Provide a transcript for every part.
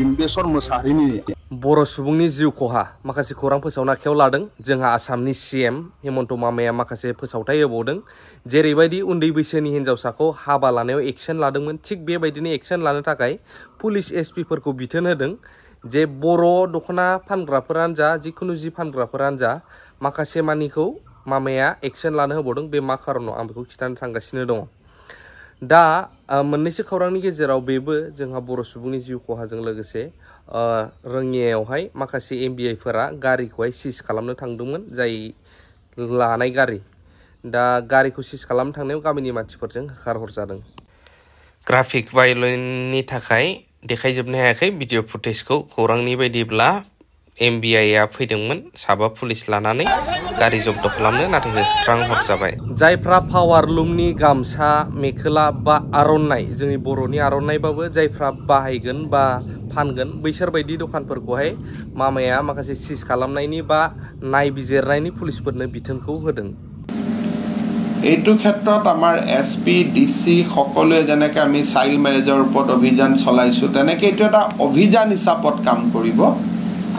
दिम्बेश्वर मोसाहारिनि बर' सुबुंनि जिउ खहा। माखासे खौरां फोसावनो आखायाव लादों। जोंहा आसामनि सिएम हेमन्त मामाया माखासे फोसावथाय होबावदों। जेरैबायदि उन्दै बैसोनि हिन्जावसाखौ हाबा लानायाव एक्सन लादोंमोन, थिग बेबायदिनो एक्सन लानो थाखाय पुलिस एसपिफोरखौ बिथोन होदों जे बर' दख'ना फानग्राफोरानो जा, जिखुनु जि फानग्राफोरानो जा, माखासे मानिखौ मामाया एक्सन लानो होबावदों। बे मा खारनाव? आं बेखौ खिन्थानो थांगासिनो दङ। दा ओ, मोननैसो खौरांनि गेजेराव बेबो जोंहा बर' सुबुंनि जिउ खहाजों लोगोसे ओ, रोङियावहाय माखासे एम बि आइफोरा गारिखौहाय सिज खालामनो थांदोंमोन जाय लानाय गारि दा गारिखौ सिज खालामनो थांनायाव गामिनि मानसिफोरजों होखारहरजादों ग्राफिक भायलेन्सनि थाखाय देखायजोबनो हायाखै भिडिअ फुटेजखौ खौरांनि बायदिब्ला एम बि आइआ फैदोंमोन साबा पुलिस लानानै गारि जब्द खालामनो नाथाय होस्रांहरजाबाय जायफ्रा पावार लुमनि गामसा मेखला बा आर'नाइ जोंनि बर'नि आर'नाइबाबो जायफ्रा बाहायगोन बा फानगोन बैसोर बायदि दखानफोरखौहाय मामाया माखासे सिज खालामनायनि बा नायबिजिरनायनि पुलिसफोरनो बिथोनखौ होदों এইটো ক্ষেত্ৰত আমাৰ এছ পি ডি চি সকলোৱে যেনেকৈ আমি চাইল্ড মেৰেজৰ ওপৰত অভিযান চলাইছোঁ তেনেকৈ এইটো এটা অভিযান হিচাপত কাম কৰিব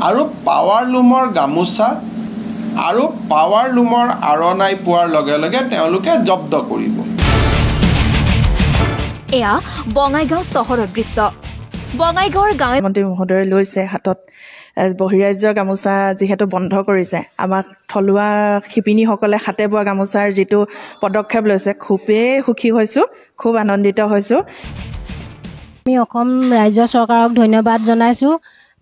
আৰু পাৱাৰ লুমৰ গামোচা আৰু পাৱাৰ লুমৰ আৰণাই পোৱাৰ লগে লগে তেওঁলোকে জব্দ কৰিব। এয়া বঙাইগাঁও চহৰৰ দৃশ্য। বঙাইগাঁৱৰ গাঁৱে মন্ত্ৰী মহোদয়ে লৈছে হাতত বহিৰাজ্যৰ গামোচা যিহেতু বন্ধ কৰিছে। আমাক থলুৱা শিপিনীসকলে হাতে বোৱা গামোচাৰ যিটো পদক্ষেপ লৈছে খুবেই সুখী হৈছোঁ খুব আনন্দিত হৈছোঁ। আমি অসম ৰাজ্য চৰকাৰক ধন্যবাদ জনাইছোঁ।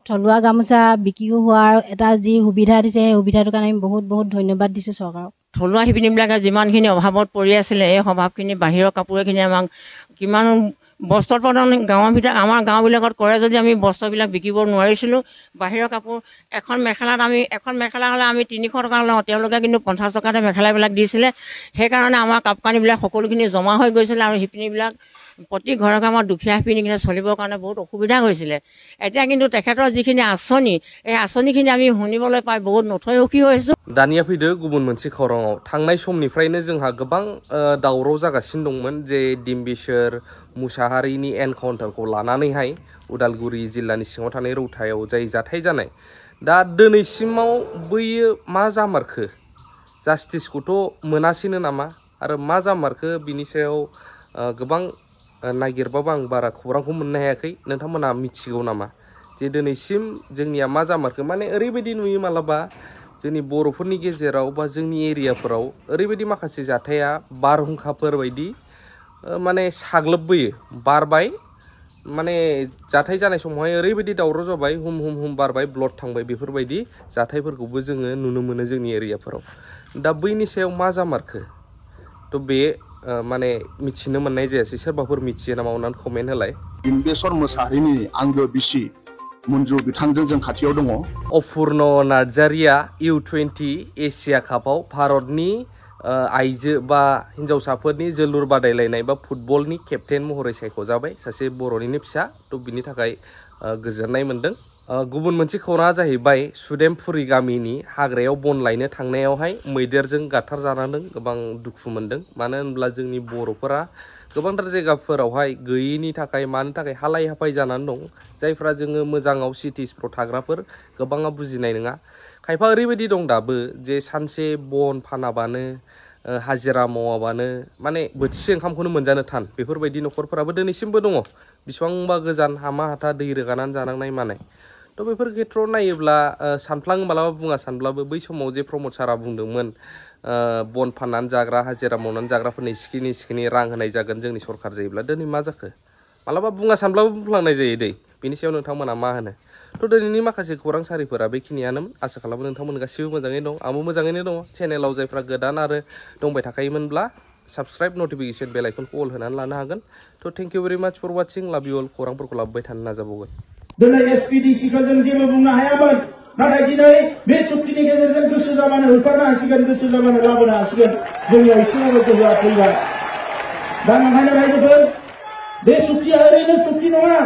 থলুৱা গামোচা বিক্ৰীও হোৱাৰ এটা যি সুবিধা দিছে সেই সুবিধাটোৰ কাৰণে আমি বহুত বহুত ধন্যবাদ দিছোঁ চৰকাৰক। থলুৱা শিপিনীবিলাকে যিমানখিনি অভাৱত পৰি আছিলে এই অভাৱখিনি বাহিৰৰ কাপোৰেখিনি আমাক কিমান বস্ত্ৰ প্ৰদান গাঁৱৰ ভিতৰত আমাৰ গাঁওবিলাকত কৰে যদি আমি বস্ত্ৰবিলাক বিকিব নোৱাৰিছিলোঁ বাহিৰৰ কাপোৰ এখন মেখেলাত আমি এখন মেখেলা হ'লে আমি তিনিশ টকা লওঁ তেওঁলোকে কিন্তু পঞ্চাছ টকাতে মেখেলাবিলাক দিছিলে। সেইকাৰণে আমাৰ কাপোৰ কানিবিলাক সকলোখিনি জমা হৈ গৈছিলে আৰু শিপিনীবিলাক প্ৰতি ঘৰে ঘৰে আমাৰ দুখীয়া শিপিনীখিনি চলিবৰ কাৰণে বহুত অসুবিধা হৈছিলে এতিয়া কিন্তু তেখেতৰ যিখিনি আঁচনি এই আঁচনিখিনি আমি শুনিবলৈ পাই বহুত নথৈ সুখী হৈছোঁ दानिया फैदो गुबुन मोनसे खौराङाव थांनाय समनिफ्रायनो जोंहा गोबां ओ, दावराव जागासिनो दंमोन जे दिम्बिसोर मुसाहारिनि एनकाउन्टारखौ लानानैहाय उदालगुरि जिल्लानि सिङाव थानाय रौतायाव जाय जाथाय जानाय दा दिनैसिमाव बैयो मा जामारखो जास्टिसखौथ' मोनासैनो नामा आरो मा जामारखो बिनि सायाव ओ, गोबां ओ, नागिरबाबो आं बारा खौरांखौ मोननो हायाखै। नोंथांमोना मिथिगौ नामा? जे दिनैसिम जोंनिया मा जामारखो? माने ओरैबायदि नुयो मालाबा जोंनि बर'फोरनि गेजेराव बा जोंनि एरियाफोराव ओरैबायदि माखासे जाथाया बारहुंखाफोर बायदि माने साग्लोबबोयो, बारबाय। माने जाथाय जानाय समावहाय ओरैबायदि दावराव जाबाय, हुम हुम हुम बारबाय, ब्लड थांबाय बेफोरबायदि जाथायफोरखौबो जोङो नुनो मोनो जोंनि एरियाफोराव। दा बैनि सायाव मा जामारखो? थ' बे माने मिथिनो मोननाय जायासै सोरबाफोर मिथियो नामा अननानै कमेन्ट होलाय। दिम्बेश्वर मोसाहारिनि आंगो बिसि मन्जु बिथांजों जों खाथियाव दङ। अपुर्न नार्जारिया इउ टुवेन्टि एसिया कापआव भारतनि आइजो बा हिन्जावसाफोरनि जोलुर बादायलायनाय बा फुटबलनि केप्टेन महरै सायख'जाबाय सासे बर'निनो फिसा थ' बिनि थाखाय गोजोननाय मोन्दों। गुबुन मोनसे खौराङा जाहैबाय सुदेमपुरि गामिनि हाग्रायाव बन लायनो थांनायावहाय मैदेरजों गाथारजानांदों गोबां दुखु मोन्दों। मानो होनब्ला जोंनि बर'फोरा गोबांथार जायगाफोरावहाय गैयैनि थाखाय मानि थाखाय हालाय हाफाय जानानै दं, जायफ्रा जोङो मोजाङाव सिटिसफ्राव थाग्राफोर गोबाङा बुजिनाय नङा। खायफा ओरैबायदि दं दाबो जे सानसे बन फानाबानो हाजिरा मावाबानो, माने बोथिसे ओंखामखौनो मोनजानो थान। बेफोरबायदि न'खरफोराबो दिनैसिमबो दङ। बेसेबांबा गोजान हामा हाथा दै रोगानानै जानांनाय मानाय। थ' बेफोर खेथ्रआव नायोब्ला ओ, सानफ्लाङो मालाबा बुङा सानब्लाबो बै समाव जे प्रमद सारा बुंदोंमोन ओ, बन फाननानै जाग्रा हाजिरा मावनानै जाग्राफोरनि सिखिनि सिखिनि रां होनाय जागोन जोंनि सरखार जायोब्ला दिनै मा जाखो मालाबा बुङा सानब्लाबो बुंफ्लांनाय जायो दै बिनि सायाव नोंथांमोना मा होनो थ' दिनैनि माखासे खौरां सारिफोरा बेखिनियानोमोन आसा खालामो नोंथांमोन गासिबो मोजाङै दं आंबो मोजाङैनो दङ चेनेलाव जायफ्रा गोदान आरो दंबाय थाखायोमोनब्ला साबस्क्राइब नटिफिकेसन बेल आइकनखौ अल होनानै लानो हागोन थ' थेंक इउ भेरि माच फर वाचिं लाभ इउ अल खौरांफोरखौ लाबोबाय थानो नाजाबावगोन दिनै एसपिडिसिखौ जों जेबो बुंनो हायामोन नाथाय दिनै बे सुक्तिनि गेजेरजों गोसो जाबानो होखारनो हासिगोन गोसो जाबानो लाबोनो हासिगोन जोंनियाव एसेबाबो गोहोआ फैबाय दा ओंखायनो रायजोफोर बे सुक्तिया ओरैनो सुक्ति नङा